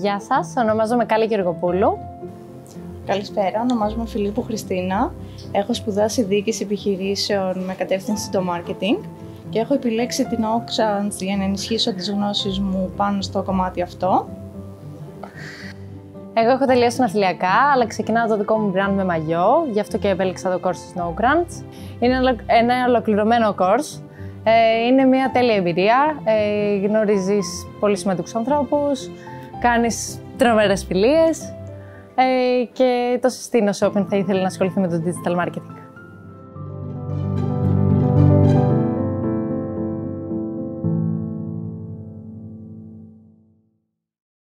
Γεια σας, ονομάζομαι Κάλλη Γεωργοπούλου. Καλησπέρα, ονομάζομαι Φιλίππου Χριστίνα. Έχω σπουδάσει διοίκηση επιχειρήσεων με κατεύθυνση στο marketing και έχω επιλέξει την Oxans για να ενισχύσω τις γνώσεις μου πάνω στο κομμάτι αυτό. Εγώ έχω τελειώσει ναυτιλιακά, αλλά ξεκινάω το δικό μου brand με μαγιό, γι' αυτό και επέλεξα το course Snow Grants. Είναι ένα ολοκληρωμένο course. Ε, είναι μια τέλεια εμπειρία. Ε, γνωρίζεις πολύ σημαντικούς ανθρώπους, κάνεις τρομερές φιλίες ε, και το συστήνω σε όποιον θα ήθελε να ασχοληθεί με το digital marketing.